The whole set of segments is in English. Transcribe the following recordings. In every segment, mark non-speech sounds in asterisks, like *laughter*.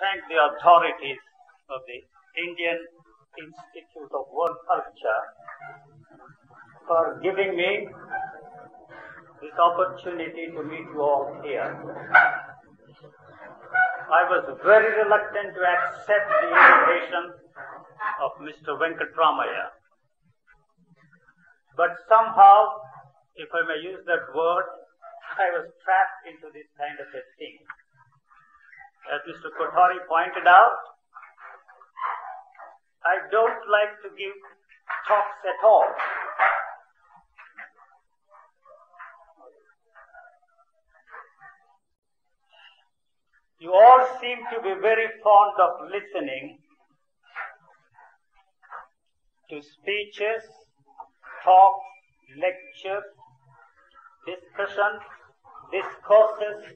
thank the authorities of the Indian Institute of World Culture for giving me this opportunity to meet you all here. I was very reluctant to accept the invitation of Mr. Venkatramaya. But somehow, if I may use that word, I was trapped into this kind of a thing. As Mr. Kothari pointed out, I don't like to give talks at all. You all seem to be very fond of listening to speeches, talks, lectures, discussions, discourses,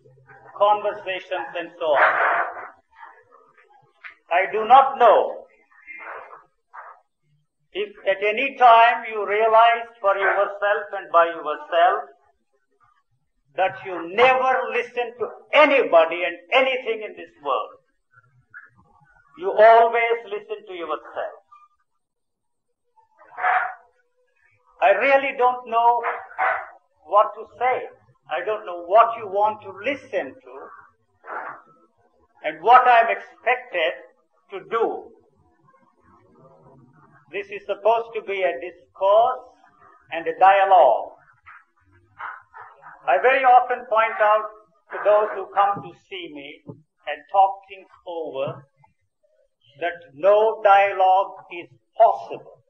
conversations, and so on. I do not know if at any time you realized for yourself and by yourself that you never listen to anybody and anything in this world. You always listen to yourself. I really don't know what to say. I don't know what you want to listen to and what I'm expected to do. This is supposed to be a discourse and a dialogue. I very often point out to those who come to see me and talk things over that no dialogue is possible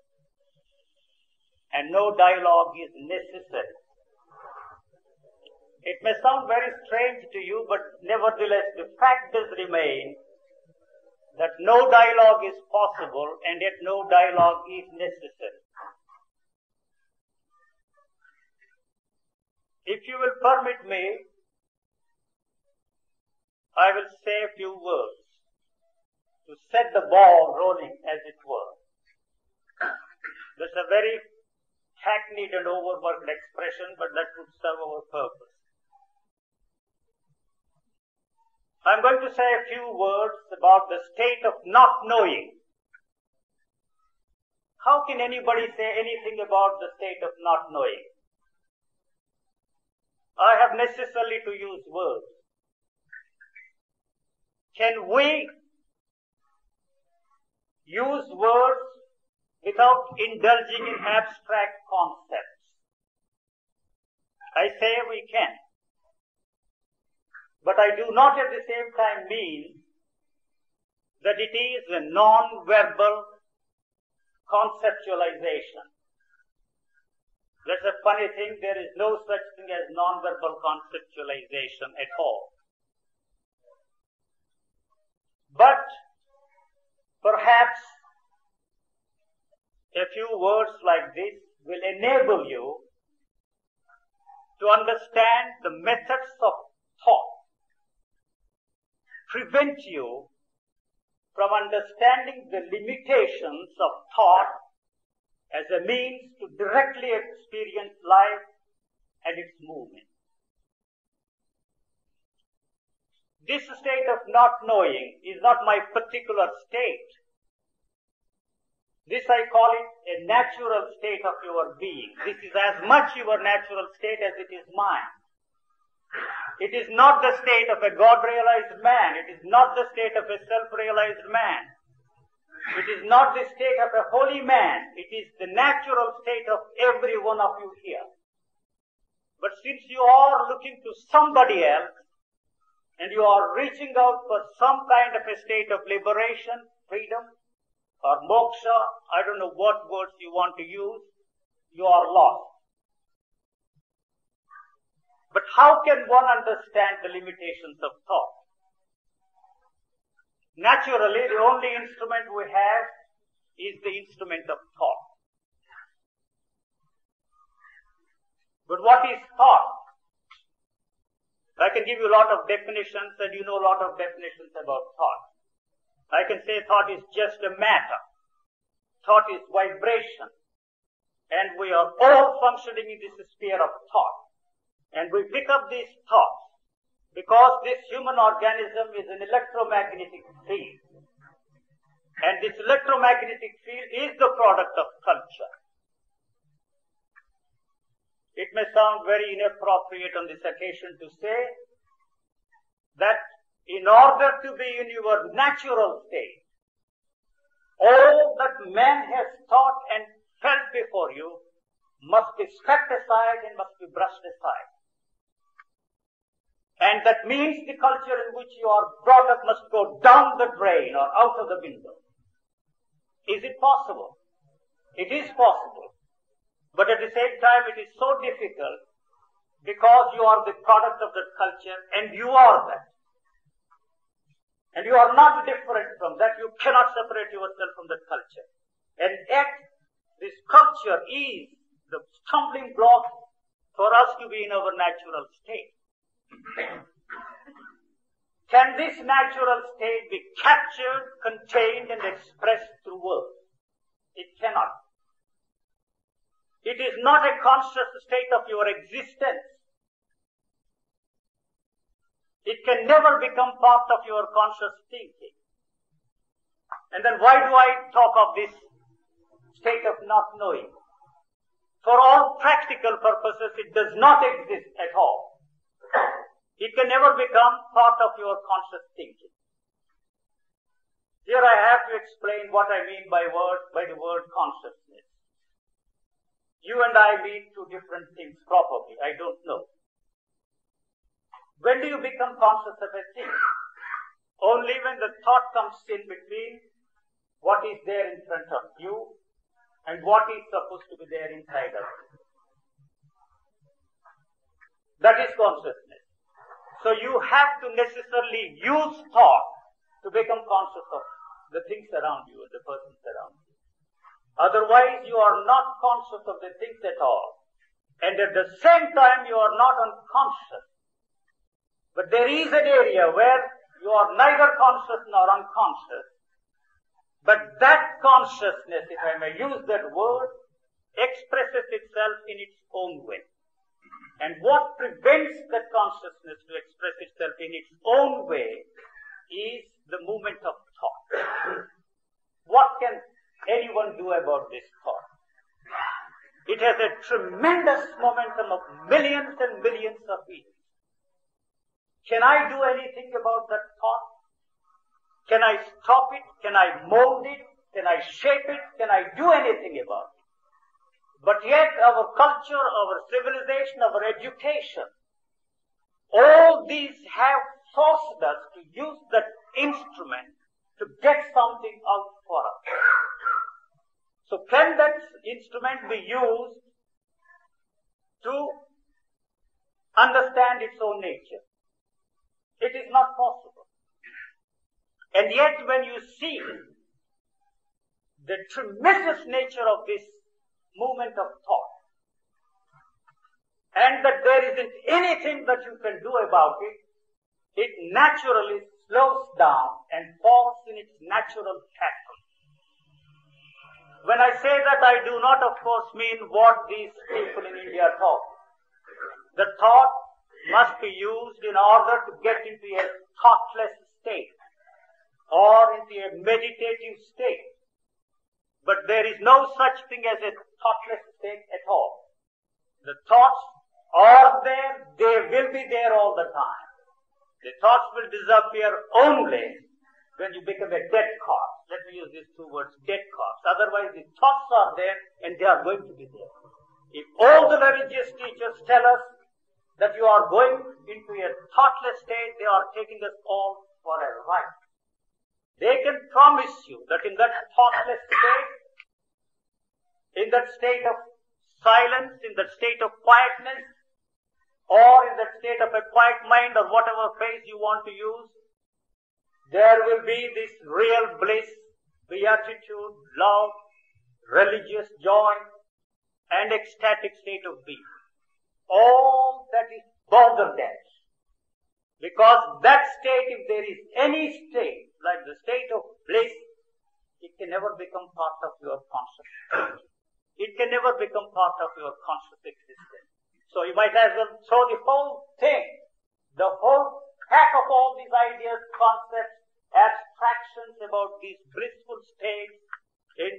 and no dialogue is necessary. It may sound very strange to you, but nevertheless the fact does remain that no dialogue is possible and yet no dialogue is necessary. If you will permit me, I will say a few words to set the ball rolling, as it were. That's a very hackneyed and overworked expression, but that would serve our purpose. I'm going to say a few words about the state of not knowing. How can anybody say anything about the state of not knowing? I have necessarily to use words. Can we use words without indulging in abstract concepts? I say we can. But I do not at the same time mean that it is a non-verbal conceptualization. That's a funny thing. There is no such thing as non-verbal conceptualization at all. But perhaps a few words like this will enable you to understand the methods of thought, prevent you from understanding the limitations of thought as a means to directly experience life and its movement. This state of not knowing is not my particular state. This I call it a natural state of your being. This is as much your natural state as it is mine. It is not the state of a God-realized man. It is not the state of a self-realized man. It is not the state of a holy man. It is the natural state of every one of you here. But since you are looking to somebody else, and you are reaching out for some kind of a state of liberation, freedom, or moksha, I don't know what words you want to use, you are lost. But how can one understand the limitations of thought? Naturally, the only instrument we have is the instrument of thought. But what is thought? I can give you a lot of definitions and you know a lot of definitions about thought. I can say thought is just a matter. Thought is vibration. And we are all functioning in this sphere of thought. And we pick up these thoughts Because this human organism is an electromagnetic field. And this electromagnetic field is the product of culture. It may sound very inappropriate on this occasion to say that in order to be in your natural state, all that man has thought and felt before you must be swept aside and must be brushed aside. And that means the culture in which you are brought up must go down the drain or out of the window. Is it possible? It is possible. But at the same time it is so difficult because you are the product of that culture and you are that. And you are not different from that. You cannot separate yourself from that culture. And yet, this culture is the stumbling block for us to be in our natural state. Can this natural state be captured, contained, and expressed through words? It cannot. It is not a conscious state of your existence. It can never become part of your conscious thinking. And then why do I talk of this state of not knowing? For all practical purposes, it does not exist at all. It can never become part of your conscious thinking. Here I have to explain what I mean by word, by the word consciousness. You and I mean two different things probably. I don't know. When do you become conscious of a thing? Only when the thought comes in between what is there in front of you and what is supposed to be there inside us. That is consciousness. So you have to necessarily use thought to become conscious of the things around you and the persons around you. Otherwise, you are not conscious of the things at all. And at the same time, you are not unconscious. But there is an area where you are neither conscious nor unconscious. But that consciousness, if I may use that word, expresses itself in its own way. And what prevents that consciousness to express itself in its own way is the movement of thought. what can anyone do about this thought? It has a tremendous momentum of millions and millions of beings. Can I do anything about that thought? Can I stop it? Can I mold it? Can I shape it? Can I do anything about it? But yet our culture, our civilization, our education, all these have forced us to use that instrument to get something out for us. So can that instrument be used to understand its own nature? It is not possible. And yet when you see the tremendous nature of this movement of thought, and that there isn't anything that you can do about it, it naturally slows down and falls in its natural fashion. When I say that, I do not, of course, mean what these people in India thought. The thought must be used in order to get into a thoughtless state or into a meditative state. But there is no such thing as a thoughtless state at all. The thoughts are there, they will be there all the time. The thoughts will disappear only when you become a dead corpse. Let me use these two words, dead corpse. Otherwise the thoughts are there and they are going to be there. If all the religious teachers tell us that you are going into a thoughtless state, they are taking us all for a ride. They can promise you that in that thoughtless state, in that state of silence, in that state of quietness, or in that state of a quiet mind or whatever phrase you want to use, there will be this real bliss, beatitude, love, religious joy, and ecstatic state of being all that is border dash. Because that state, if there is any state, like the state of bliss, it can never become part of your consciousness. It can never become part of your conscious existence. So you might as well throw the whole thing The whole pack of all these ideas, concepts, abstractions about these blissful states in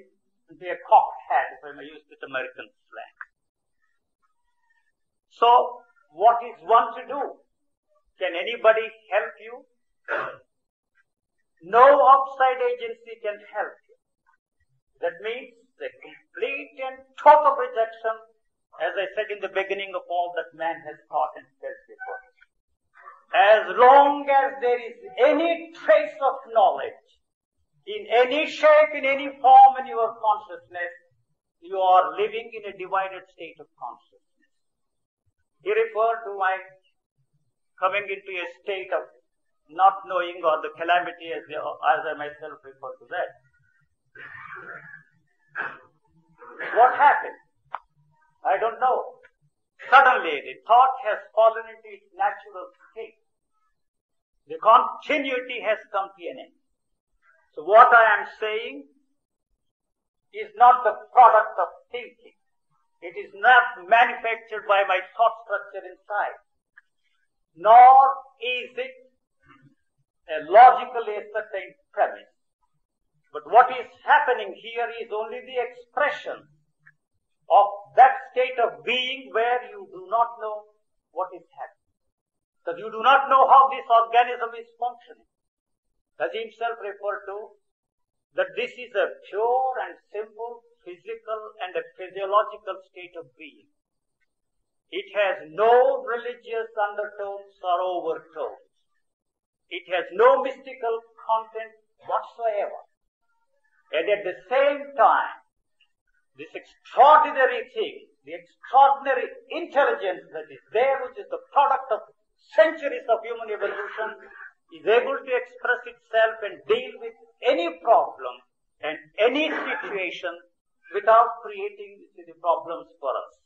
their cocked hat, if I may use this American slang. So, what is one to do? Can anybody help you? No outside agency can help you. That means the complete and total rejection, as I said in the beginning of all that man has thought and felt before. As long as there is any trace of knowledge, in any shape, in any form in your consciousness, you are living in a divided state of consciousness. He referred to my coming into a state of not knowing or the calamity as, as I myself refer to that. What happened? I don't know. Suddenly the thought has fallen into its natural state. The continuity has come to an end. So what I am saying is not the product of thinking. It is not manufactured by my thought structure inside. Nor is it a logically ascertained premise. But what is happening here is only the expression of that state of being where you do not know what is happening. That you do not know how this organism is functioning. Does himself refer to that this is a pure and simple physical and a physiological state of being. It has no religious undertones or overtones. It has no mystical content whatsoever. And at the same time, this extraordinary thing, the extraordinary intelligence that is there, which is the product of centuries of human evolution is able to express itself and deal with any problem and any situation without creating the problems for us.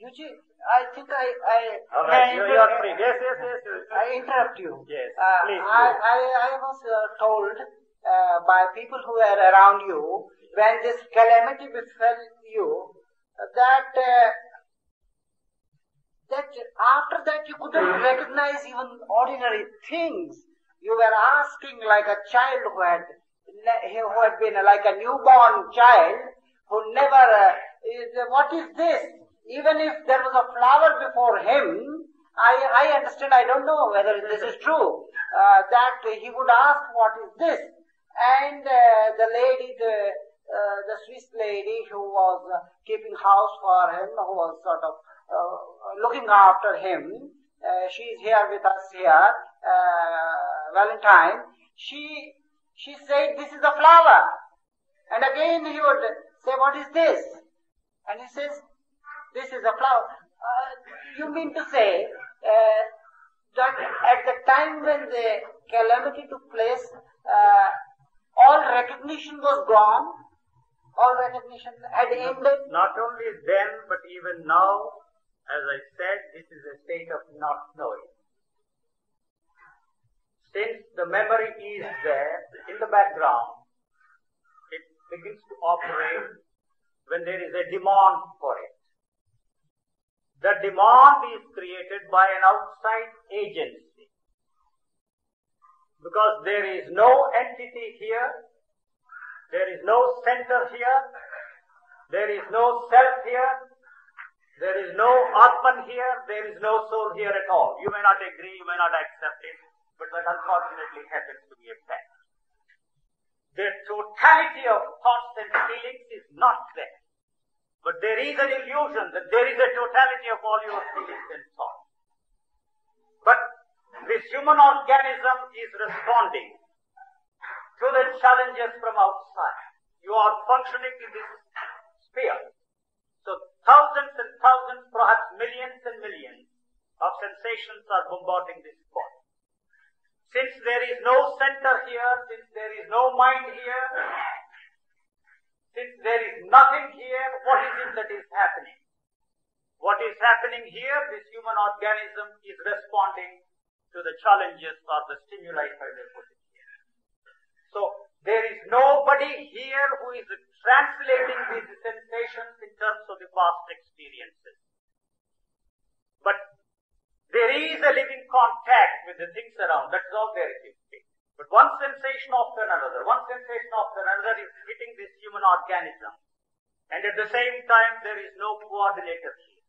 U.G., I think I, I, All right, you, you are free. Yes, yes, yes. yes. I interrupt you. Yes, Uh, please I. I, I was uh, told uh, by people who were around you when this calamity befell you that uh, that after that you couldn't recognize even ordinary things. You were asking like a child who had who had been like a newborn child who never uh, is, what is this? Even if there was a flower before him, I, I understand, I don't know whether this is true, uh, that he would ask what is this? And uh, the lady, the, uh, the Swiss lady who was uh, keeping house for him, who was sort of uh, looking after him, uh, she is here with us here, Valentine. She, she said, this is a flower. And again he would say, what is this? And he says, this is a flower. Uh, you mean to say uh, that at the time when the calamity took place, uh, all recognition was gone? All recognition had ended? Not only then, but even now, as I said, this is a state of not knowing. Since the memory is there in the background, it begins to operate when there is a demand for it. The demand is created by an outside agency. Because there is no entity here, there is no center here, there is no self here, there is no Atman here, there is no soul here at all. You may not agree, you may not accept it, but that unfortunately happens to be a fact. The totality of thoughts and feelings is not there. But there is an illusion that there is a totality of all your feelings and thoughts. But this human organism is responding to the challenges from outside. You are functioning in this sphere. So thousands and thousands, perhaps millions and millions of sensations are bombarding this body. Since there is no center here, since there is no mind here, since there is nothing here, what is it that is happening? What is happening here, this human organism is responding to the challenges or the stimuli I may put here. So there is nobody here who is translating these sensations in terms of the past experiences. But There is a living contact with the things around. That's all there is. But one sensation after another, one sensation after another is hitting this human organism. And at the same time, there is no coordinator here.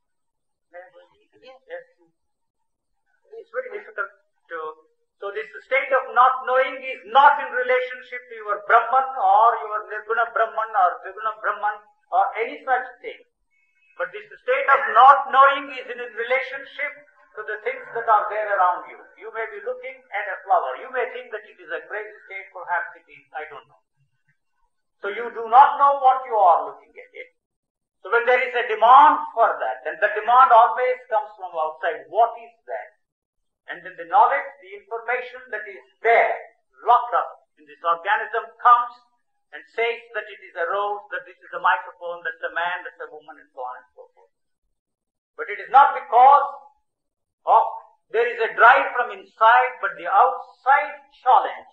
Yes. It's very difficult to, so this state of not knowing is not in relationship to your Brahman or your Nirguna Brahman or Triguna Brahman or any such thing. But this state of not knowing is in relationship to the things that are there around you. You may be looking at a flower. You may think that it is a crazy state, perhaps it is, I don't know. So you do not know what you are looking at. So when there is a demand for that, and the demand always comes from outside, what is that? And then the knowledge, the information that is there, locked up in this organism comes and says that it is a rose, that this is a microphone, that's a man, that's a woman, and so on and so forth. But it is not because of there is a drive from inside, but the outside challenge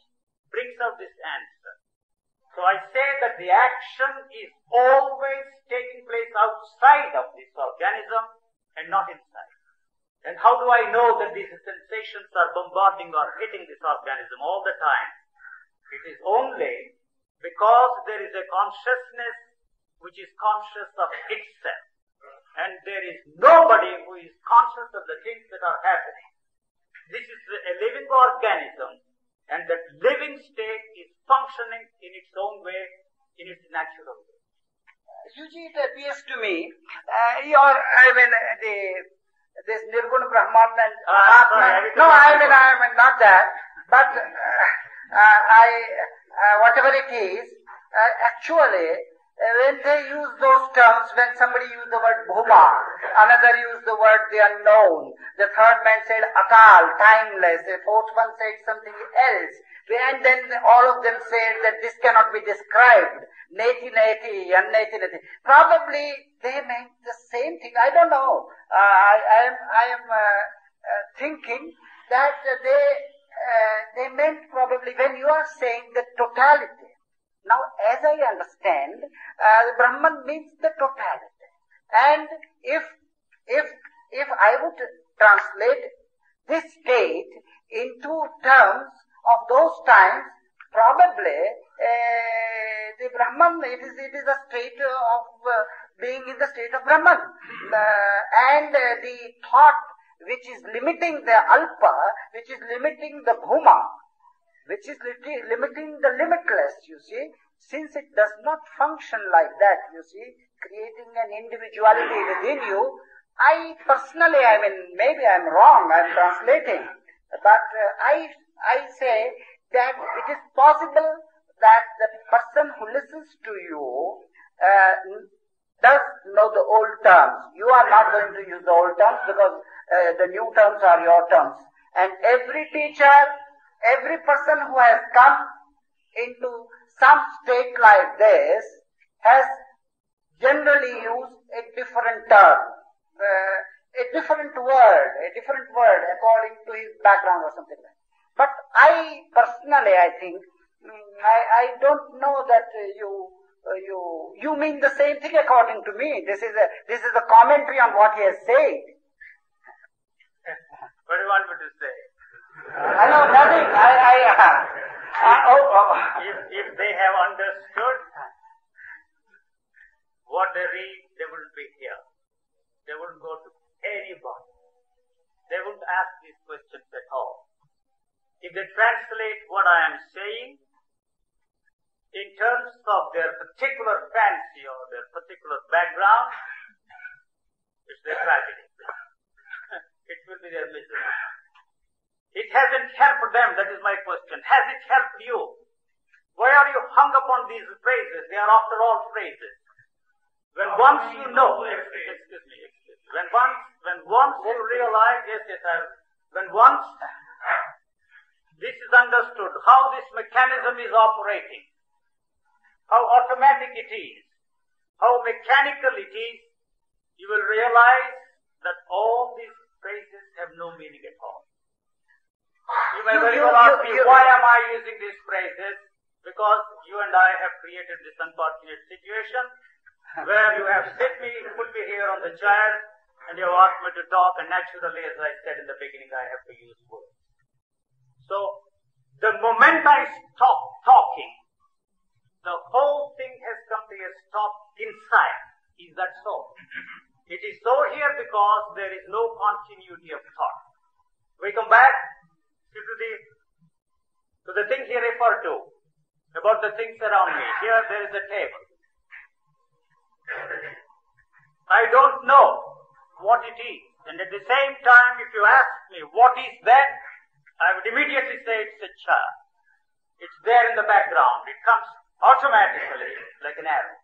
brings out this answer. So I say that the action is always taking place outside of this organism and not inside. And how do I know that these sensations are bombarding or hitting this organism all the time? It is only because there is a consciousness which is conscious of itself. And there is nobody who is conscious of the things that are happening. This is a living organism and that living state is functioning in its own way, in its natural way. Suji, it appears to me, uh, your, I mean, uh, the, this Nirguna Brahman and Atma, sorry, no, I mean, I mean, not that, but, uh, uh, I, uh, whatever it is, uh, actually, uh, when they use those terms, when somebody used the word Bhuma, another used the word the unknown, the third man said Akal, timeless, the fourth one said something else, and then all of them said that this cannot be described, neti neti, unneti neti. Probably they meant the same thing, I don't know. Uh, I, I am, I am uh, uh, thinking that they, uh, they meant probably when you are saying the totality, now, as I understand, uh, Brahman means the totality. And if, if, if I would translate this state into terms of those times, probably uh, the Brahman, it is, it is a state of uh, being in the state of Brahman. Uh, and uh, the thought which is limiting the Alpa, which is limiting the Bhuma, which is limiting the limitless, you see, since it does not function like that, you see, creating an individuality within you, I personally, I mean, maybe I'm wrong, I'm translating, but uh, I, I say that it is possible that the person who listens to you uh, does know the old terms. You are not going to use the old terms because uh, the new terms are your terms. And every teacher, every person who has come into some state like this has generally used a different term, uh, a different word, a different word according to his background or something like that. But I personally, I think, mm, I, I don't know that you, uh, you, you mean the same thing according to me. This is a, this is a commentary on what he has said. *laughs* What do you want me to say? I know nothing. I, I, uh, uh, oh, oh. If, if they have understood what they read, they wouldn't be here. They wouldn't go to anybody. They wouldn't ask these questions at all. If they translate what I am saying in terms of their particular fancy or their particular background, it's their tragedy. *laughs* it will be their misery. It hasn't helped them, that is my question. Has it helped you? Why are you hung up on these phrases? They are after all phrases. When once you know, excuse, excuse me, excuse me. When once, when once you realize, yes, yes, I, when once this is understood, how this mechanism is operating, how automatic it is, how mechanical it is, you will realize that all these phrases have no meaning at all. You may very well ask me, why am I using these phrases? Because you and I have created this unfortunate situation where you have set me, put me here on the chair, and you have asked me to talk, and naturally, as I said in the beginning, I have to use words. So, the moment I stop talking, the whole thing has come to a stop inside. Is that so? It is so here because there is no continuity of thought. We come back to the to the things he referred to about the things around me. Here there is a table. I don't know what it is. And at the same time, if you ask me what is that, I would immediately say it's a chair. It's there in the background. It comes automatically like an arrow.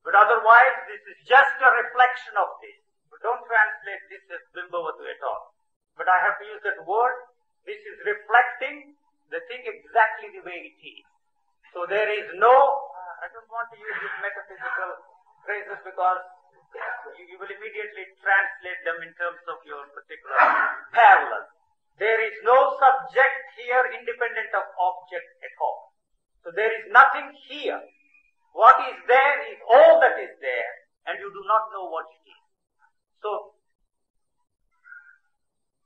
But otherwise, this is just a reflection of this. But don't translate this as Bimbavatu at all. But I have to use that word. This is reflecting the thing exactly the way it is. So there is no, uh, I don't want to use these metaphysical phrases because you, you will immediately translate them in terms of your particular parallel. There is no subject here independent of object at all. So there is nothing here. What is there is all that is there, and you do not know what it is. So,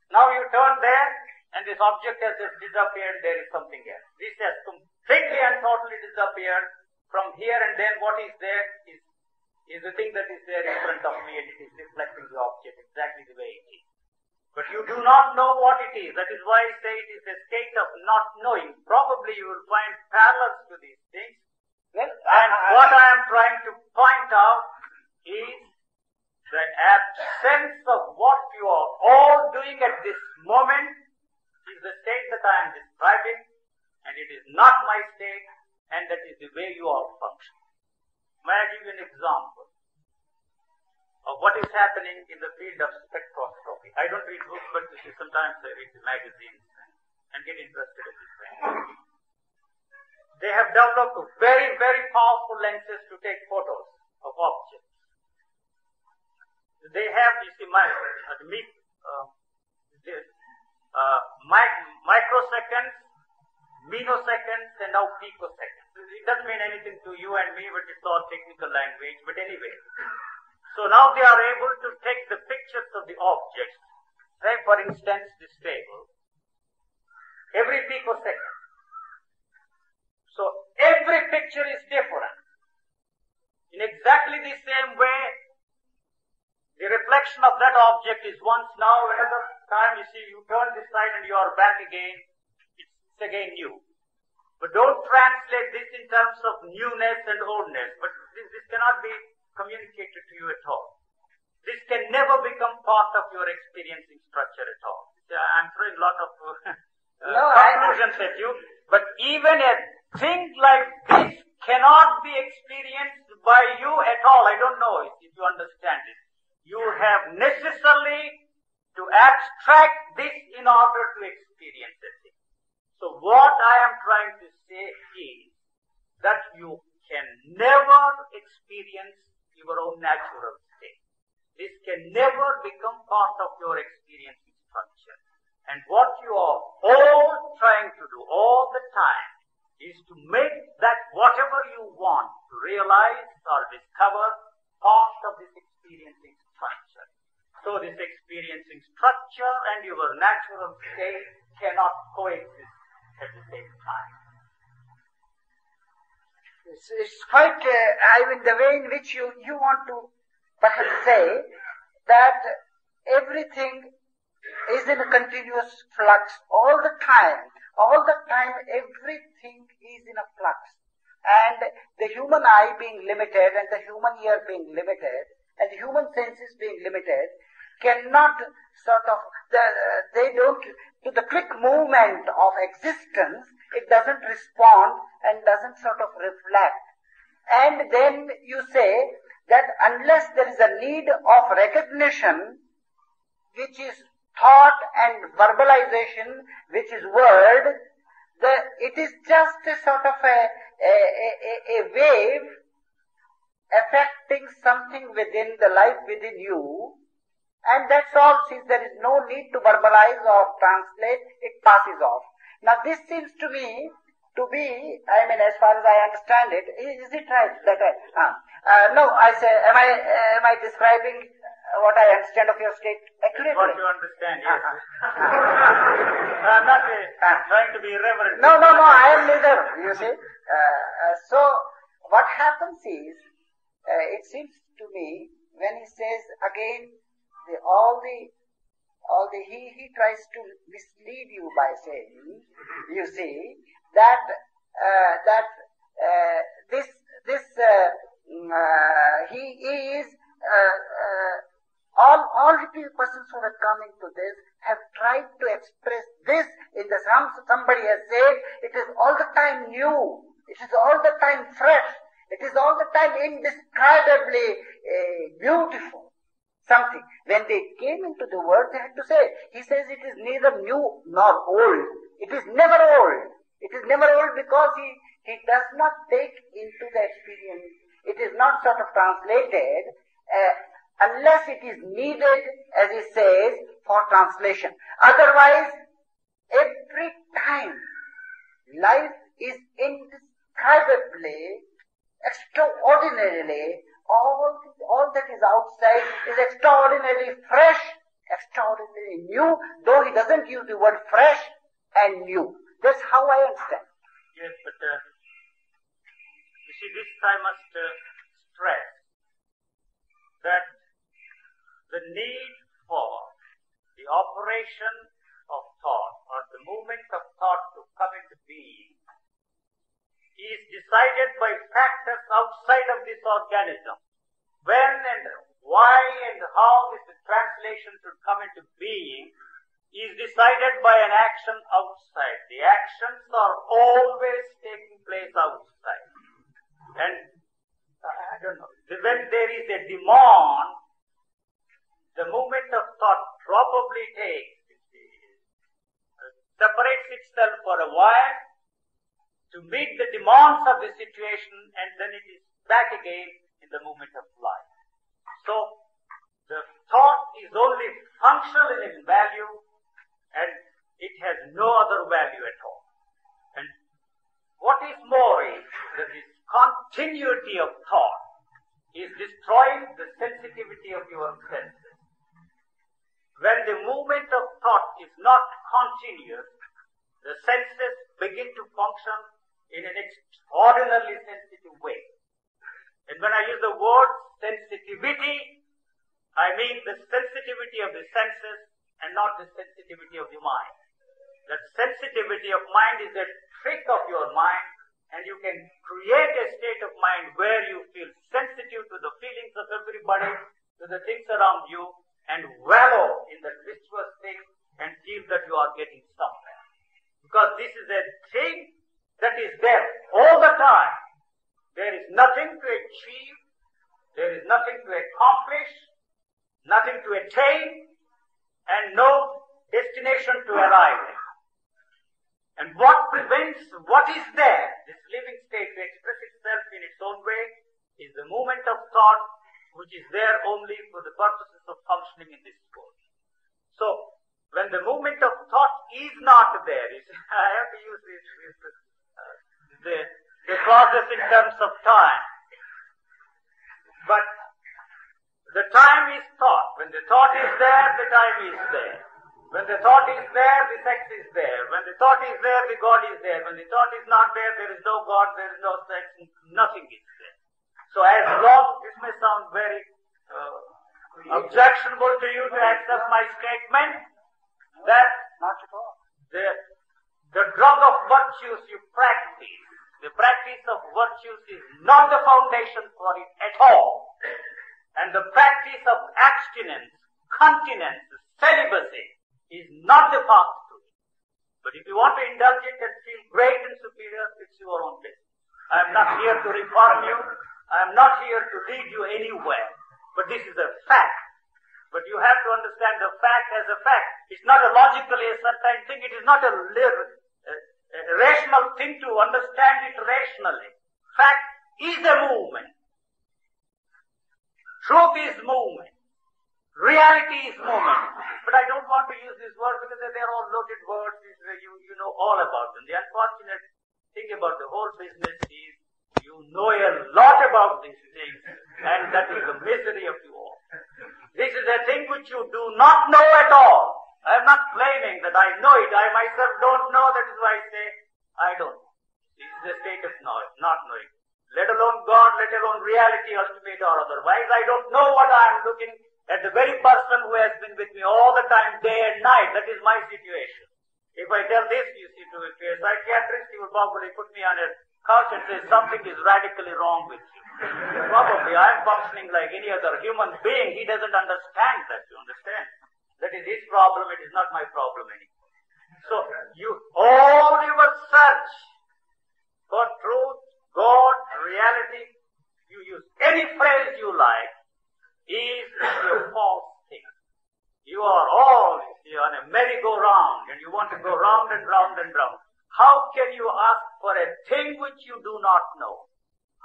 now you turn there, and this object has just disappeared, there is something else. This has completely and totally disappeared. From here and then what is there is, is the thing that is there in front of me, and it is reflecting the object exactly the way it is. But you do not know what it is. That is why I say it is a state of not knowing. Probably you will find parallels to these things. Well, And I- what I am trying to point out is the absence of what you are all doing at this moment is the state that I am describing, and it is not my state, and that is the way you all function. May I give you an example of what is happening in the field of spectroscopy? I don't read books, but sometimes I read the magazines and, get interested in this thing. They have developed very, very powerful lenses to take photos of objects. They have, you see, my, uh, mi- uh, uh, mic- microseconds, minoseconds, and now picoseconds. It doesn't mean anything to you and me, but it's all technical language. But anyway, so now they are able to take the pictures of the objects. Say, for instance, this table. Every picosecond. So every picture is different. In exactly the same way, the reflection of that object is once now, another time you see, you turn this side and you are back again, it's again new. But don't translate this in terms of newness and oldness, but this, this cannot be communicated to you at all. This can never become part of your experiencing structure at all. I'm throwing a lot of *laughs* uh, No, conclusions at you, but even a thing like this cannot be experienced by you at all. I don't know if you understand it. You have necessarily to abstract this in order to experience it. So what I am trying to say is that you can never experience your own natural state. This can never become part of your experiencing structure. And what you are all trying to do all the time is to make that whatever you want to realize or discover part of this experiencing structure. So this experiencing structure and your natural state cannot coexist at the same time. It's, it's quite, uh, I mean, the way in which you, you want to perhaps say that everything is in a continuous flux all the time. All the time, everything is in a flux. And the human eye being limited and the human ear being limited and the human senses being limited cannot sort of, the, they don't, to the quick movement of existence, it doesn't respond and doesn't sort of reflect. And then you say that unless there is a need of recognition, which is thought and verbalization, which is word, the, it is just a sort of a, a, a, a wave affecting something within the life within you, and that's all. Since there is no need to verbalize or translate, it passes off. Now this seems to me to be, I mean, as far as I understand it, is, it right that I, uh, uh, no, I say, am I, am I describing what I understand of your state accurately? What you understand, yes. *laughs* I'm not uh, trying to be irreverent. No, no, no, I am neither, you see. Uh, uh, so, what happens is, uh, it seems to me, when he says again, the, all the, all the, he, he tries to mislead you by saying, you see, that, uh, that, uh, this, this, uh, mm, uh, he is, uh, all, all the people, persons who are coming to this have tried to express this in the some, somebody has said it is all the time new. It is all the time fresh. It is all the time indescribably uh, beautiful. Something. When they came into the word, they had to say, he says it is neither new nor old. It is never old. It is never old because he, he does not take into the experience. It is not sort of translated uh, unless it is needed, as he says, for translation. Otherwise, every time life is indescribably, extraordinarily, all, all that is outside is extraordinarily fresh, extraordinarily new, though he doesn't use the word fresh and new. That's how I understand. Yes, but uh, you see, this I must uh, stress that the need for the operation of thought or the movement of thought to come into being is decided by factors outside of this organism. When and why and how this translation should come into being is decided by an action outside. The actions are always taking place outside. And uh, I don't know, when there is a demand, the movement of thought probably takes, uh, separates itself for a while to meet the demands of the situation and then it is back again in the movement of life. So, the thought is only functional in its value and it has no other value at all. And what is more is that this continuity of thought is destroying the sensitivity of your senses. When the movement of thought is not continuous, the senses begin to function in an extraordinarily sensitive way. And when I use the word sensitivity, I mean the sensitivity of the senses and not the sensitivity of the mind. That sensitivity of mind is a trick of your mind and you can create a state of mind where you feel sensitive to the feelings of everybody, to the things around you, and wallow in the virtuous thing and feel that you are getting somewhere. Because this is a thing that is there all the time. There is nothing to achieve, there is nothing to accomplish, nothing to attain, and no destination to arrive at. And what prevents what is there, this living state to express itself in its own way, is the movement of thought which is there only for the purposes of functioning in this world. So, when the movement of thought is not there, *laughs* I have to use this, this the, the clauses in terms of time. But the time is thought. When the thought is there, the time is there. When the thought is there, the sex is there. When the thought is there, the God is there. When the thought is not there, there is no God, there is no sex, nothing is there. So as long, this may sound very uh, objectionable to you to accept my statement, that Not at all. the, the drug of virtues you practice, the practice of virtues is not the foundation for it at all. And the practice of abstinence, continence, celibacy is not the path to it. But if you want to indulge it and feel great and superior, it's your own business. I am not here to reform you. I am not here to lead you anywhere. But this is a fact. But you have to understand the fact as a fact. It's not a logically a certain thing. It is not a, a, rational thing to understand it rationally. Fact is a movement. Truth is movement. Reality is movement. But I don't want to use these words because they're all loaded words. Uh, you, you know all about them. The unfortunate thing about the whole business is you know a lot about these things and that is the misery of you all. This is a thing which you do not know at all. I am not claiming that I know it. I myself don't know. That is why I say I don't. This is a state of knowledge, not knowing. Let alone God, let alone reality, ultimate or otherwise. I don't know what I am looking at the very person who has been with me all the time, day and night. That is my situation. If I tell this, you see, to a psychiatrist, he will probably put me on a couch and say something is radically wrong with you. probably I am functioning like any other human being. He doesn't understand that, you understand? That is his problem, it is not my problem anymore. So, you, all your search for truth, God, reality, you use any phrase you like, is a false. You are all on a merry-go-round and you want to go round and round and round. How can you ask for a thing which you do not know?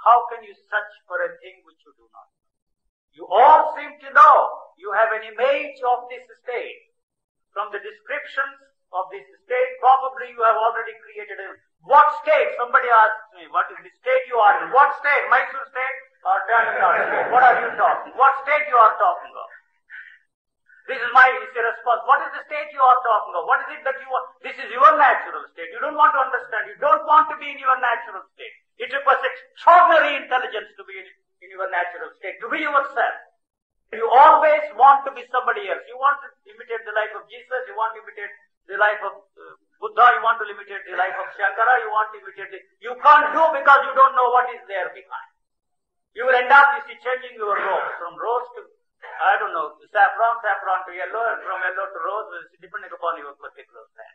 How can you search for a thing which you do not know? You all seem to know. You have an image of this state. From the descriptions of this state, probably you have already created a what state? Somebody asks me, what is the state you are in? What state? Mysore state or Tamil Nadu state? What are you talking? What state you are talking of? This is my is response. What is the state you are talking of? What is it that you are? This is your natural state. You don't want to understand. You don't want to be in your natural state. It requires extraordinary intelligence to be in, in your natural state, to be yourself. You always want to be somebody else. You want to imitate the life of Jesus. You want to imitate the life of uh, Buddha, you want to imitate the life of Shankara, you want to imitate the, you can't do because you don't know what is there behind. You will end up, you see, changing your rose from rose to, I don't know, saffron, saffron to yellow, and from yellow to rose, depending upon your particular plan.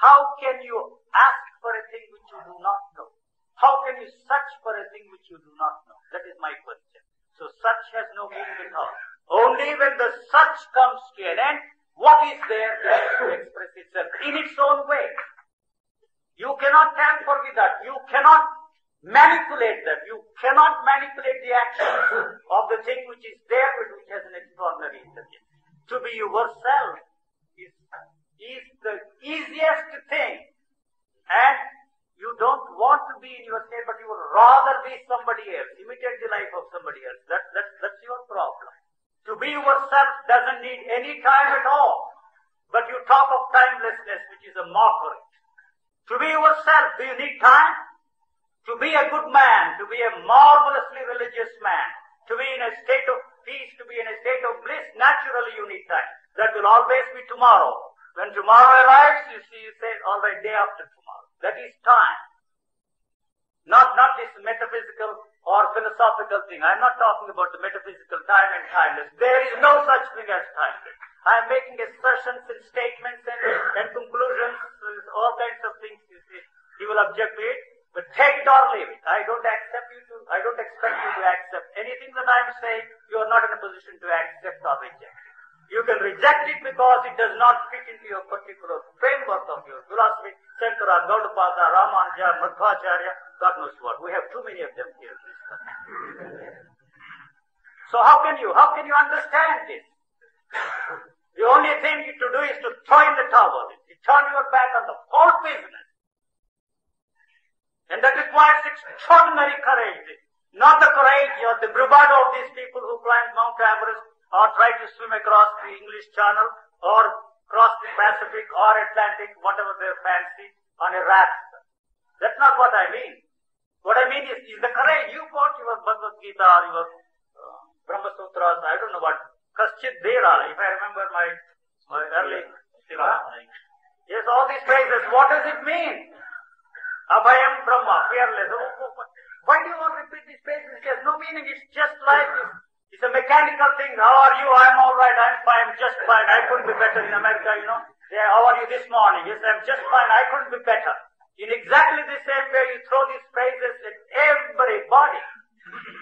How can you ask for a thing which you do not know? How can you search for a thing which you do not know? That is my question. So search has no meaning at all. Only when the search comes to an end, what is there to express itself in its own way. You cannot tamper with that. You cannot manipulate that. You cannot manipulate the action of the thing which is there but which has an extraordinary intelligence. To be yourself is, is the easiest thing. And you don't want to be in your state, but you would rather be somebody else, imitate the life of somebody else. That, that, that's your problem. To be yourself doesn't need any time at all. But you talk of timelessness, which is a mockery. To be yourself, do you need time? To be a good man, to be a marvelously religious man, to be in a state of peace, to be in a state of bliss, naturally you need time. That will always be tomorrow. When tomorrow arrives, you see, you say, all right, day after tomorrow. That is time. Not, not this metaphysical or philosophical thing. I'm not talking about the metaphysical time and timeless. There is no such thing as timeless. I'm making assertions and statements and, and conclusions, all kinds of things. You see, you will object to it, but take it or leave it. I don't accept you to. I don't expect you to accept anything that I'm saying. You are not in a position to accept or reject. You can reject it because it does not fit into your particular framework of your philosophy. Shankara, Gaudapada, Ramanuja, Madhvacharya, God knows what. We have too many of them here. *laughs* So how can you, how can you understand this? The only thing to do is to throw in the towel, to turn your back on the whole business. And that requires extraordinary courage. Not the courage or the bravado of these people who climb Mount Everest or try to swim across the English Channel or cross the Pacific or Atlantic, whatever their fancy, on a raft. That's not what I mean. What I mean is, is the courage you got your Bhagavad Gita or your uh, Brahma Sutras, I don't know what, Kaschit Dera, if I remember my, my early Yes, all these phrases, what does it mean? Abhayam Brahma, fearless. Oh, oh, oh. Why do you all repeat these phrases? It has no meaning. It's just like It's a mechanical thing. How are you? I'm all right. I'm fine. Just fine. I couldn't be better in America, you know. Yeah, how are you this morning? Yes, I'm just fine. I couldn't be better. In exactly the same way, you throw these phrases at everybody.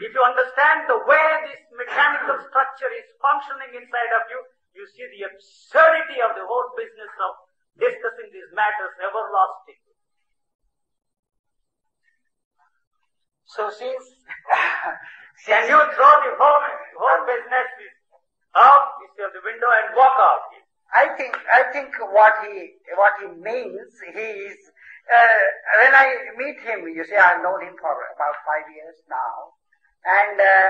If you understand the way this mechanical structure is functioning inside of you, you see the absurdity of the whole business of discussing these matters everlasting. So since, *laughs* Can you throw the whole, whole business out of the window and walk out? I think I think what he what he means he is uh, when I meet him, you see, I've known him for about five years now. And uh,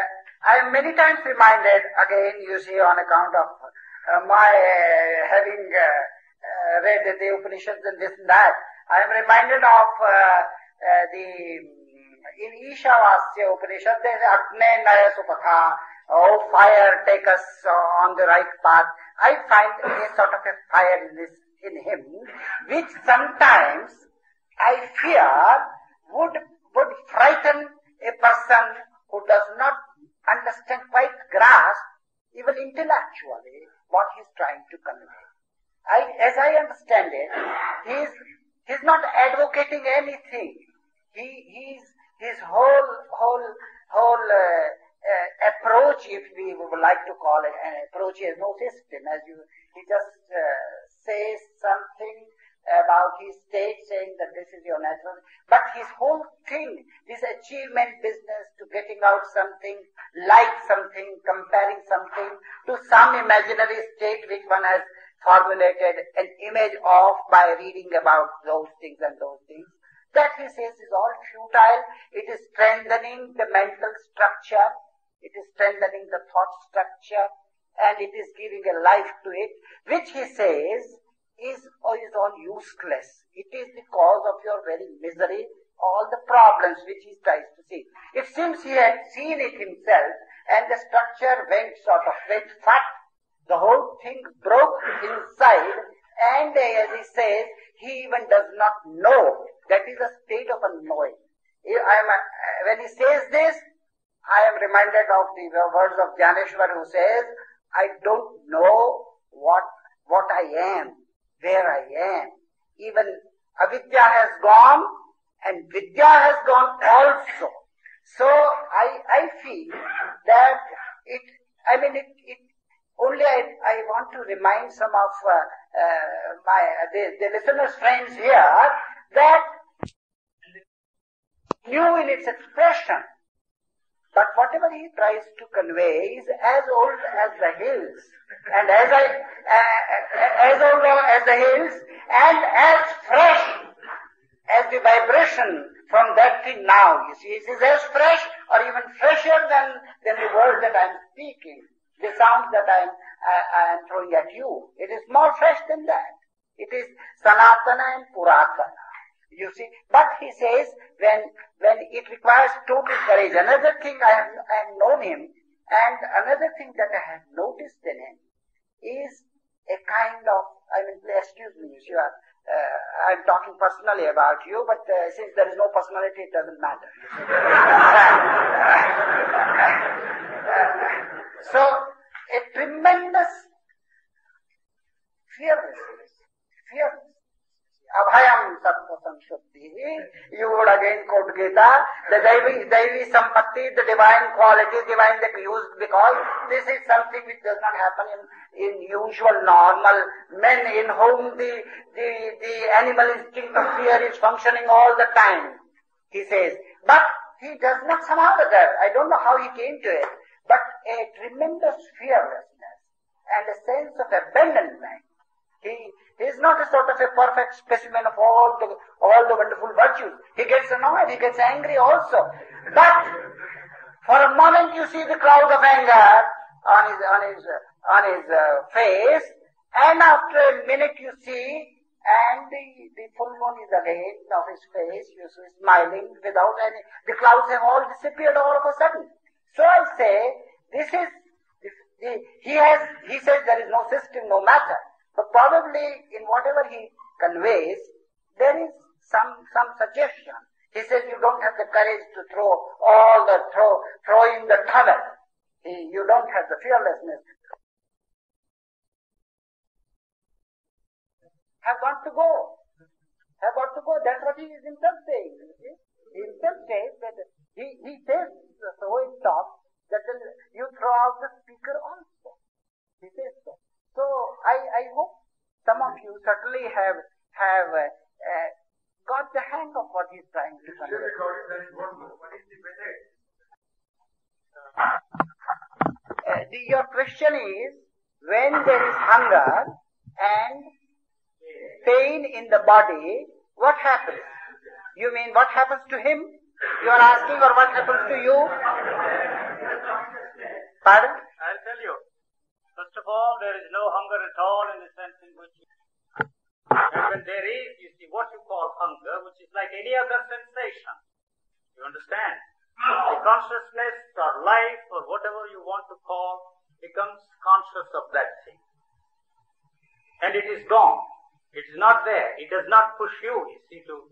I am many times reminded, again, you see, on account of uh, my uh, having uh, uh, read the Upanishads and this and that, I am reminded of the in Ishavasya Upanishad, there is Agne Naya Supatha, oh fire, take us uh, on the right path. I find a sort of a fire in this, in him, which sometimes I fear would, would frighten a person who does not understand, quite grasp, even intellectually, what he is trying to convey. I, as I understand it, he is, he is not advocating anything. He, he's, his whole, whole, whole uh, uh, approach, if we would like to call it an approach, he has no system. As you, he just uh, says something about his state, saying that this is your natural. But his whole thing, this achievement business, to getting out something, like something, comparing something to some imaginary state which one has formulated an image of by reading about those things and those things. That he says is all futile. It is strengthening the mental structure. It is strengthening the thought structure and it is giving a life to it, which he says is, is all useless. It is the cause of your very misery, all the problems which he tries to see. It seems he had seen it himself and the structure went sort of went fat. The whole thing broke inside and as he says, he even does not know. That is a state of unknowing. When he says this, I am reminded of the words of Janeshwar who says, I don't know what, what I am, where I am. Even avidya has gone and vidya has gone also. So I, I feel that it, I mean it, it only I, I want to remind some of uh, uh, my, the, the listeners friends here that new in its expression but whatever he tries to convey is as old as the hills, and as I, uh, as old as the hills, and as fresh as the vibration from that thing now. You see, it is as fresh or even fresher than, than the words that I am speaking, the sounds that I am, uh, I am throwing at you. It is more fresh than that. It is Sanatana and Puratana. You see, but he says when when it requires total courage. Another thing I have, I have known him, and another thing that I have noticed in him is a kind of, I mean, excuse me, you are, uh, I'm talking personally about you, but uh, since there is no personality, it doesn't matter. *laughs* so, a tremendous fearlessness, fearlessness Abhayam Sattva Samshuddhi. You would again quote Gita, the Devi, Devi Sampatti, the divine qualities, divine that used because this is something which does not happen in, in usual normal men in whom the, the, the animal instinct of fear is functioning all the time. He says, but he does not somehow that. I don't know how he came to it, but a tremendous fearlessness and a sense of abandonment. He, is not a sort of a perfect specimen of all the, all the wonderful virtues. He gets annoyed, he gets angry also. But for a moment you see the cloud of anger on his, on his, on his uh, face, and after a minute you see, and the, the full moon is again of his face, you see smiling without any, the clouds have all disappeared all of a sudden. So I say, this is, the, he has, he says there is no system, no matter. But probably in whatever he conveys, there is some, some suggestion. He says you don't have the courage to throw all the, throw, throw in the towel. You don't have the fearlessness. Have got to go. Have got to go. That's what he is himself saying. He himself says that he, he says, so it talks, that you throw out the speaker also. He says so. So I, I hope some of you certainly have have uh, uh, got the hang of what he's trying to convey. Uh, the, your question is when there is hunger and pain in the body, what happens? You mean what happens to him? You are asking or what happens to you? Pardon? I'll tell you. First of all, there is no hunger at all in the sense in which and when there is, you see what you call hunger, which is like any other sensation. You understand? The consciousness or life or whatever you want to call becomes conscious of that thing. And it is gone. It is not there. It does not push you, you see, to,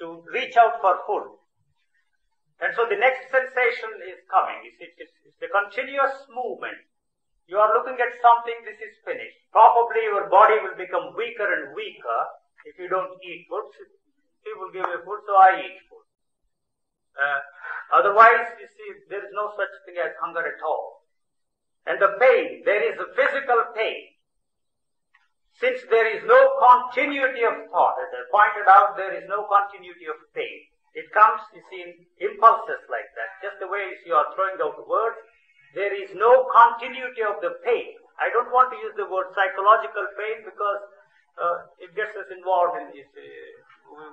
to reach out for food. And so the next sensation is coming. It's, it's, it's a continuous movement. You are looking at something, this is finished. Probably your body will become weaker and weaker if you don't eat food. People give you food, so I eat food. Uh, otherwise, you see, there is no such thing as hunger at all. And the pain, there is a physical pain. Since there is no continuity of thought, as I pointed out, there is no continuity of pain. It comes, you see, in impulses like that. Just the way you are throwing out words, there is no continuity of the pain. I don't want to use the word psychological pain because uh, it gets us involved in this. Uh,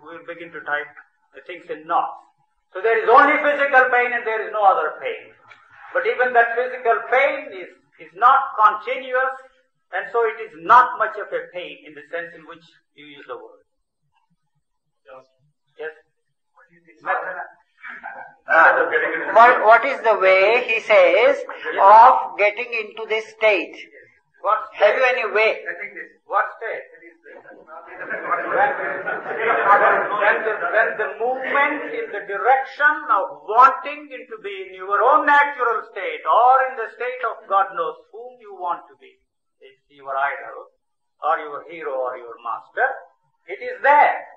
we will begin to type things in knots. So there is only physical pain and there is no other pain. But even that physical pain is, is not continuous and so it is not much of a pain in the sense in which you use the word. Yes? Uh, Ah, what, what is the way, he says, of getting into this state? What Have you any way? What state? When, the, when the movement in the direction of wanting to be in your own natural state or in the state of God knows whom you want to be, is your idol or your hero or your master, it is there.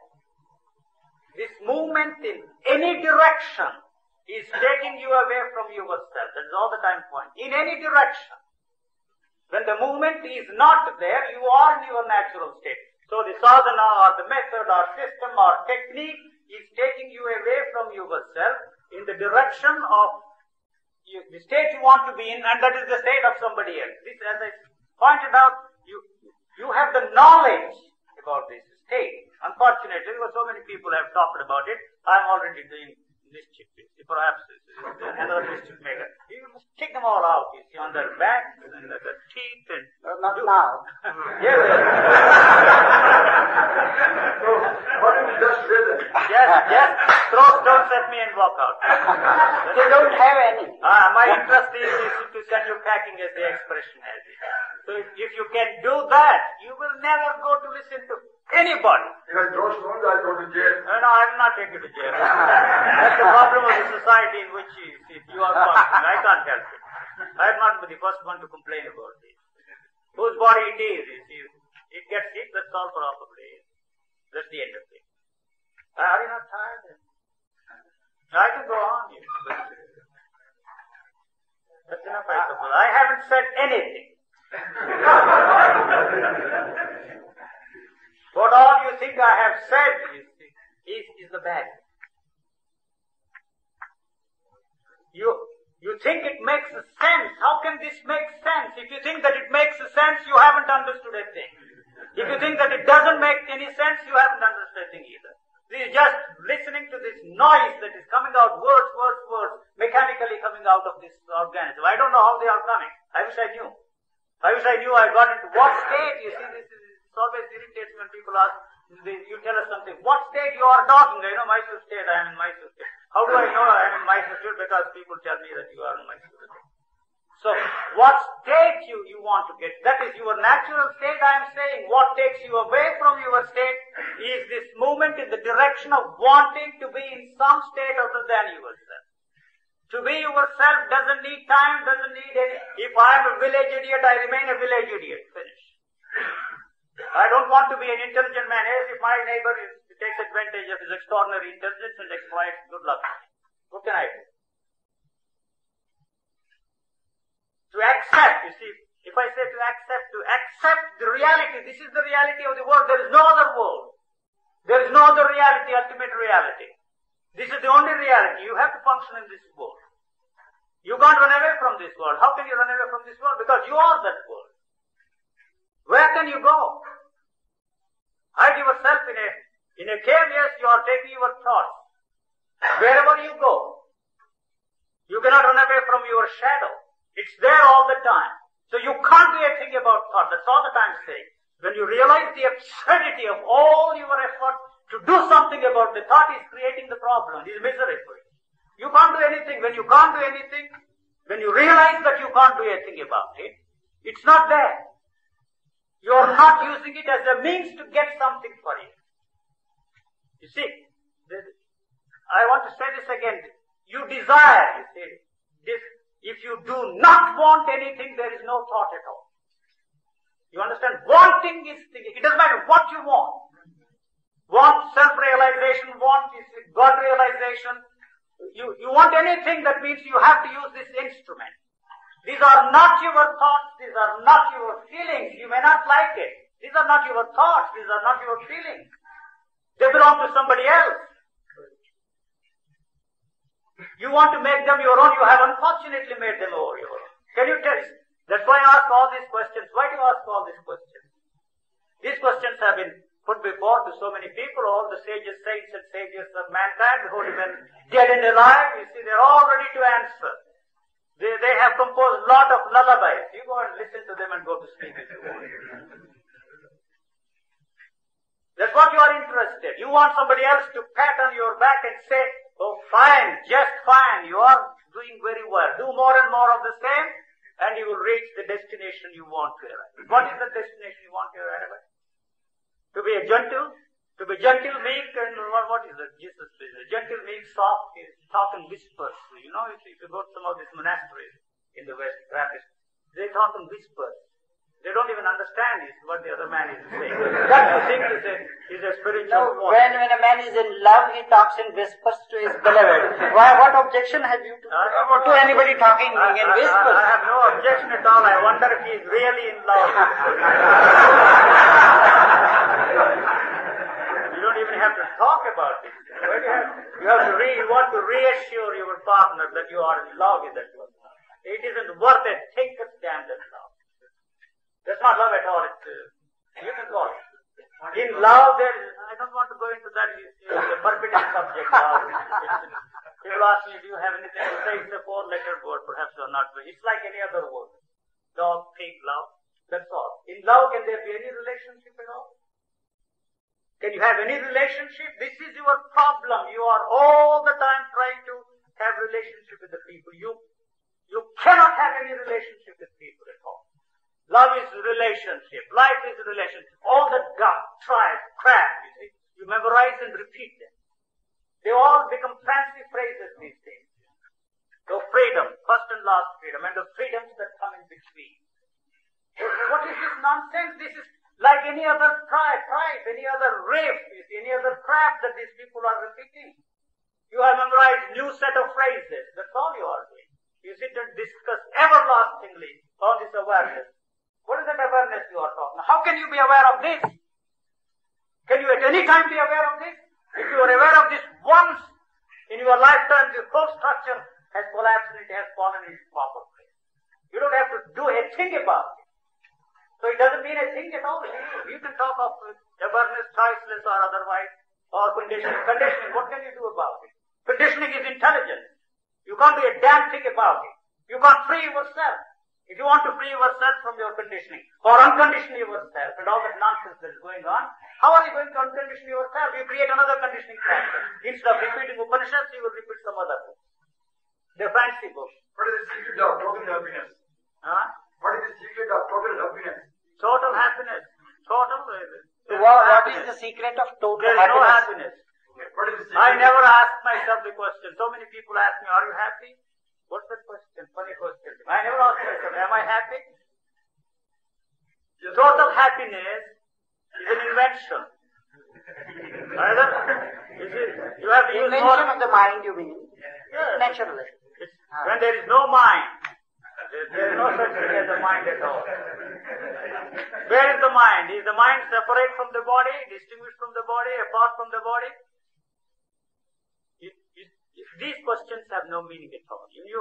This movement in any direction is taking you away from yourself. That is all the time point. In any direction. When the movement is not there, you are in your natural state. So the sadhana or the method or system or technique is taking you away from yourself in the direction of you, the state you want to be in, and that is the state of somebody else. This, as I pointed out, you you have the knowledge about this state. Unfortunately, because so many people have talked about it, I am already doing mischief. Perhaps another mischief maker. You must take them all out, you see, on their backs and their teeth and Uh, not now. *laughs* yes, So, what you just said, yes, yes. Throw stones at me and walk out. They don't have any. Ah, my interest is, is to send you packing, as the expression has it. So if, if you can do that, you will never go to listen to anybody. if I throw stones, I'll go to jail. No, no, I will not take you to jail. That's the problem of the society in which you, you are functioning. I can't help it. I am not the first one to complain about this. Whose body it is, you see. It gets hit, that's all probably. That's the end of it. Are you not tired? I can go on. Yes, but that's enough, I suppose. I haven't said anything. *laughs* what all you think I have said is, is, is the bad. You, you think it makes sense. How can this make sense? If you think that it makes sense, you haven't understood a thing. If you think that it doesn't make any sense, you haven't understood a thing either. This is just listening to this noise that is coming out, words, words, words, mechanically coming out of this organism. I don't know how they are coming. I wish I knew. I wish I knew I got into what state. You see, this, is, this always irritates when people ask, they, you tell us something. What state you are talking? I know Mysore state. I am in Mysore state. How do I know I am in Mysore state? Because people tell me that you are in Mysore state. So, what state you, you want to get? That is your natural state, I am saying. What takes you away from your state is this movement in the direction of wanting to be in some state other than yourself. To be yourself doesn't need time, doesn't need any. If I am a village idiot, I remain a village idiot. Finish. I don't want to be an intelligent man. As if my neighbor is, takes advantage of his extraordinary intelligence and exploits, good luck. What can I do? To accept, you see, if I say to accept, to accept the reality, this is the reality of the world, there is no other world. There is no other reality, ultimate reality. This is the only reality. You have to function in this world. You can't run away from this world. How can you run away from this world? Because you are that world. Where can you go? Hide yourself in a, in a cave, yes, you are taking your thoughts. Wherever you go, you cannot run away from your shadow. It's there all the time. So you can't do a thing about thought. That's all that I'm saying. When you realize the absurdity of all your effort to do something about the thought is creating the problem, is you. You can't do anything. When you can't do anything, when you realize that you can't do anything about it, it's not there. You're not using it as a means to get something for it. You see, I want to say this again. You desire, you see, this. If you do not want anything, there is no thought at all. You understand? Wanting is thinking. It doesn't matter what you want. Want self-realization, want God realization. You, you want anything that means you have to use this instrument. These are not your thoughts, these are not your feelings. You may not like it. These are not your thoughts, these are not your feelings. They belong to somebody else. You want to make them your own, you have unfortunately made them all your own. Can you tell? That's why I ask all these questions. Why do you ask all these questions? These questions have been put before to so many people, all the sages, saints and saviors of mankind, the holy men, dead and alive, you see, they're all ready to answer. They, they have composed a lot of lullabies. You go and listen to them and go to sleep if you want. That's what you are interested. You want somebody else to pat on your back and say, oh fine, just fine, you are doing very well. Do more and more of the same and you will reach the destination you want to arrive. What is the destination you want to arrive at? To be a gentle, to be gentle, meek, and what, what is that? Jesus says, gentle, meek, soft, is talk and whispers. You know, if, if you go to some of these monasteries in the West, Trappist, they talk in whispers. They don't even understand is what the other man is saying. *laughs* That you think is a, is a spiritual No, when, when a man is in love, he talks in whispers to his beloved. *laughs* Why, what objection have you to, uh, to uh, uh, anybody talking I, in whispers? I, I have no objection at all. I wonder if he is really in love. *laughs* you have to talk about it. You have, to re, you want to reassure your partner that you are in love with that person. It isn't worth it. Think of damn that love. That's not love at all. It's, uh, you can call it. In love, there is, I don't want to go into that. It's, it's a forbidden subject. People ask me, do you have anything to say? It's a four-letter word. Perhaps you're not. It's like any other word. Dog, pig, love. That's all. In love, can there be any relationship at all? Can you have any relationship? This is your problem. You are all the time trying to have relationship with the people. You, you cannot have any relationship with people at all. Love is relationship. Life is relationship. All the guff, tribe, crap, you see. You memorize and repeat them. They all become fancy phrases these days. So freedom, first and last freedom, and the freedoms that come in between. What is this nonsense? This is like any other tribe, tribe, any other riff, any other crap that these people are repeating. You have memorized new set of phrases. That's all you are doing. You sit and discuss everlastingly on this awareness. What is that awareness you are talking? How can you be aware of this? Can you at any time be aware of this? If you are aware of this once in your lifetime, the whole structure has collapsed and it has fallen in proper place. You don't have to do a thing about it. So it doesn't mean a thing at all. You can talk of uh, awareness, choiceless or otherwise, or conditioning. Conditioning, what can you do about it? Conditioning is intelligence. You can't do a damn thing about it. You can't free yourself. If you want to free yourself from your conditioning, or uncondition yourself and all that nonsense that is going on, how are you going to uncondition yourself? You create another conditioning factor. Instead of repeating Upanishads, you will repeat some other book. The fancy book. What is the secret of total happiness? Huh? What is the secret of total happiness? Total happiness. Total. So what, what is the secret of total There is no happiness? happiness. What is the secret? I never ask myself the question. So many people ask me, are you happy? What's that question? Funny question. I never ask myself, am I happy? Total happiness is an invention. Either, you see, you have to use Invention more, of the mind, you mean? Yes. Naturally. It's, when there is no mind, there, is no such thing as a mind at all. Where is the mind? Is the mind separate from the body, distinguished from the body, apart from the body? These questions have no meaning at all. You, you,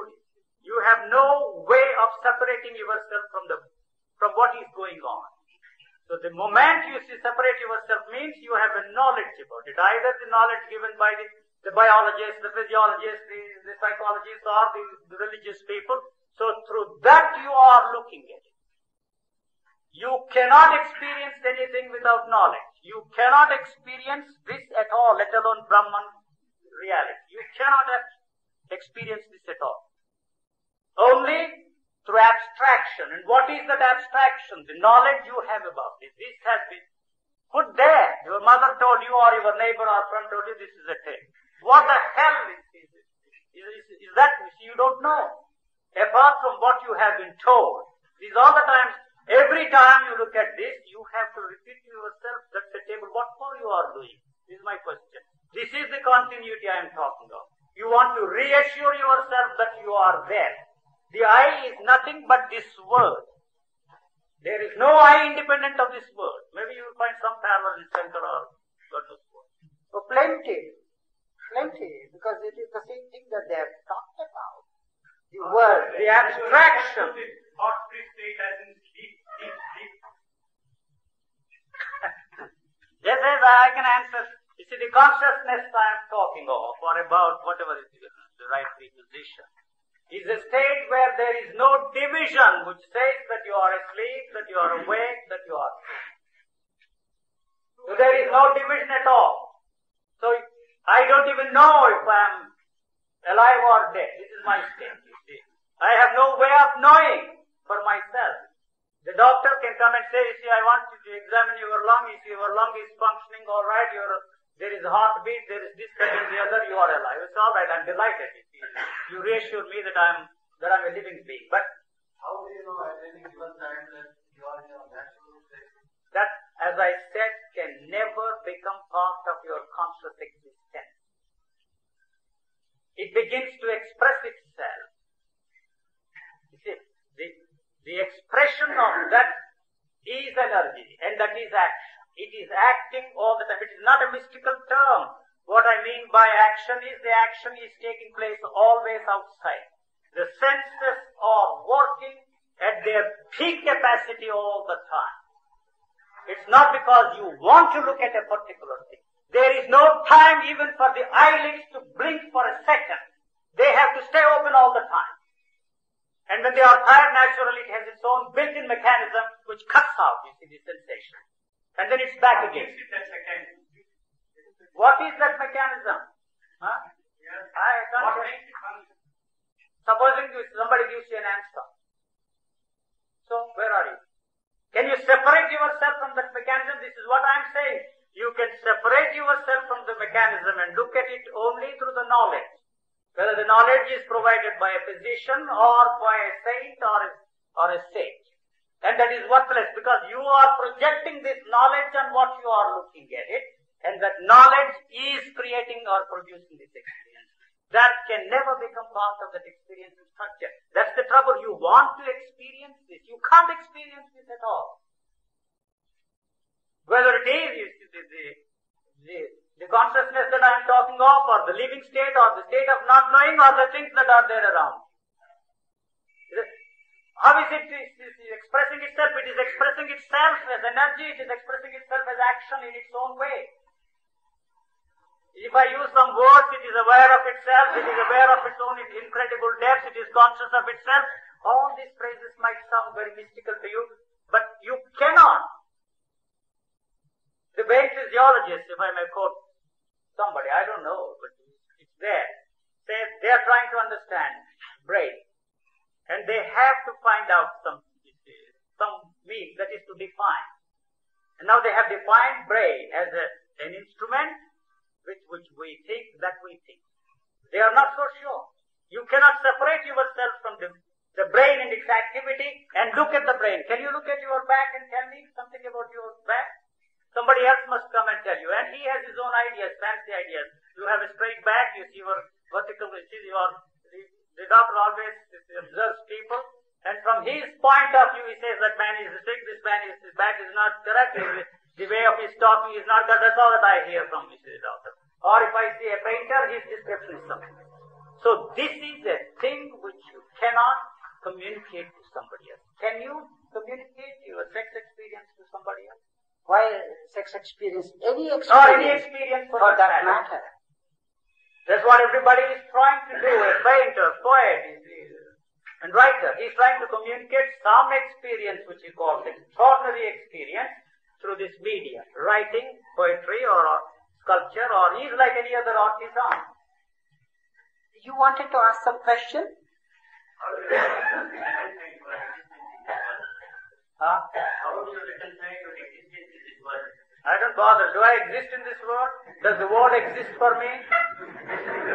you have no way of separating yourself from the from what is going on. So the moment you see separate yourself means you have a knowledge about it. Either the knowledge given by the, the biologists, the physiologists, the, the psychologists, or the, the religious people. So through that you are looking at it. You cannot experience anything without knowledge. You cannot experience this at all, let alone Brahman reality. You cannot experience this at all. Only through abstraction. And what is that abstraction? The knowledge you have about it. This has been put there. Your mother told you or your neighbor or friend told you this is a thing. What the hell is, is, is, is, is that you don't know? Apart from what you have been told. These all the times, every time you look at this, you have to repeat to yourself, that's the table, what for you are doing? This is my question. This is the continuity I am talking of. You want to reassure yourself that you are there. The I is nothing but this world. There is no I independent of this world. Maybe you will find some parallel in center or God knows what. Plenty, plenty, because it is the same thing that they have talked about. The world. The abstraction. Yes, yes, I can answer. You see, the consciousness I am talking of, or about whatever is the right preposition, is a state where there is no division which says that you are asleep, that you are awake, that you are. So there is no division at all. So I don't even know if I am alive or dead. This is my state. I have no way of knowing for myself. The doctor can come and say, you see, I want you to examine your lung. If your lung is functioning all right, your, there is a heartbeat, there is this, that, and the other, you are alive. It's all right. I'm delighted. You, reassure me that I'm, that I'm a living being. But How do you know at any given time that you are your natural state? that, as I said, can never become part of your conscious existence. It begins to express itself. You see, the, the expression of that is energy and that is action. It is acting all the time. It is not a mystical term. What I mean by action is the action is taking place always outside. The senses are working at their peak capacity all the time. It's not because you want to look at a particular thing. There is no time even for the eyelids to blink for a second. They have to stay open all the time. And when they are tired, naturally it has its own built-in mechanism which cuts out, you see, the sensation. And then it's back again. Makes it that mechanism. What is that mechanism? Huh? Yes. I can't What say. makes it function? Supposing somebody gives you an answer. So, where are you? Can you separate yourself from that mechanism? This is what I'm saying. You can separate yourself from the mechanism and look at it only through the knowledge. Whether the knowledge is provided by a physician or by a saint or a, or a sage. And that is worthless because you are projecting this knowledge on what you are looking at it. And that knowledge is creating or producing this experience. That can never become part of that experience structure. That's the trouble. You want to experience this. You can't experience this at all. Whether it is the, the, the consciousness that I am talking of, or the living state, or the state of not knowing, or the things that are there around. How is it is, is expressing itself? It is expressing itself as energy, it is expressing itself as action in its own way. If I use some words, it is aware of itself, it is aware of its own incredible depth, it is conscious of itself. All these phrases might sound very mystical to you, but you cannot. The brain physiologist, if I may quote somebody, I don't know, but it's there. They are trying to understand brain. And they have to find out some, some means that is to define. And now they have defined brain as a, an instrument with which we think that we think. They are not so sure. You cannot separate yourself from the, the brain and its activity and look at the brain. Can you look at your back and tell me something about your back? Somebody else must come and tell you. And he has his own ideas, fancy ideas. You have a straight back, you see your vertical, you see your, the, doctor always observes people. And from his point of view, he says that man is sick, this man is, back is not correct, the way of his talking is not correct. That's all that I hear from the doctor. Or if I see a painter, his description is something. So this is a thing which you cannot communicate to somebody else. Can you communicate your sex experience to somebody else? Why sex experience? Any experience, Or any experience for, for that matter. matter. That's what everybody is trying to do. A painter, poet, and writer. He's trying to communicate some experience which he calls extraordinary experience through this media. Writing, poetry or uh, sculpture or he's like any other artisan. You wanted to ask some question? *coughs* How I don't bother. Do I exist in this world? Does the world exist for me?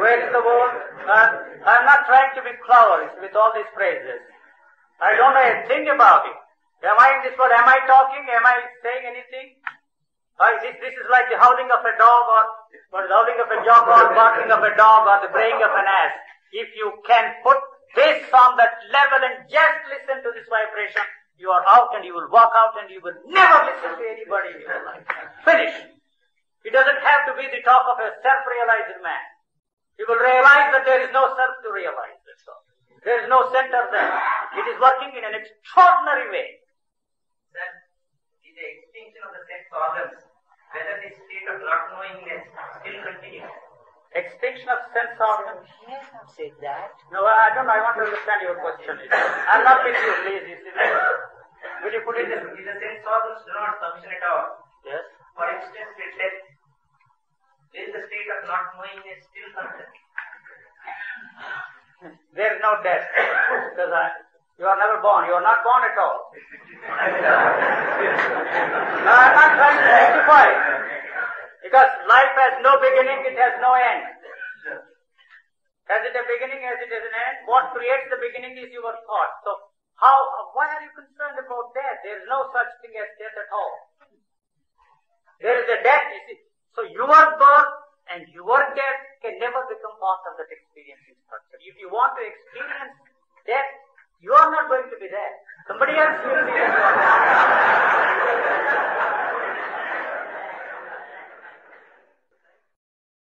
Where is the world? Uh, I'm not trying to be clever with all these phrases. I don't know a thing about it. Am I in this world? Am I talking? Am I saying anything? Uh, this, this is like the howling of a dog or, or the howling of a dog or barking of a dog or the braying of an ass. If you can put this on that level and just listen to this vibration, you are out and you will walk out and you will never listen to anybody in your life. Finish. It doesn't have to be the talk of a self-realized man. You will realize that there is no self to realize. That's all. There is no center there. It is working in an extraordinary way. that is the extinction of the sex organs, whether the state of not knowingness still continues. Extinction of sense organs. He has not said that. No, I don't. I want to understand your question. I'm not with you, please. You see. Will you put it If this? the sense organs do not function at all, Yes. for instance, with death, will the state of not knowingness still function? There is no death because I, you are never born. You are not born at all. *laughs* No, I'm not trying to rectify. Because life has no beginning, it has no end. Has it a beginning, has it an end? What creates the beginning is your thought. So how, why are you concerned about death? There is no such thing as death at all. There is a death, you see. So your birth and your death can never become part of that experiencing structure. If you want to experience death, you are not going to be there. Somebody else will be there.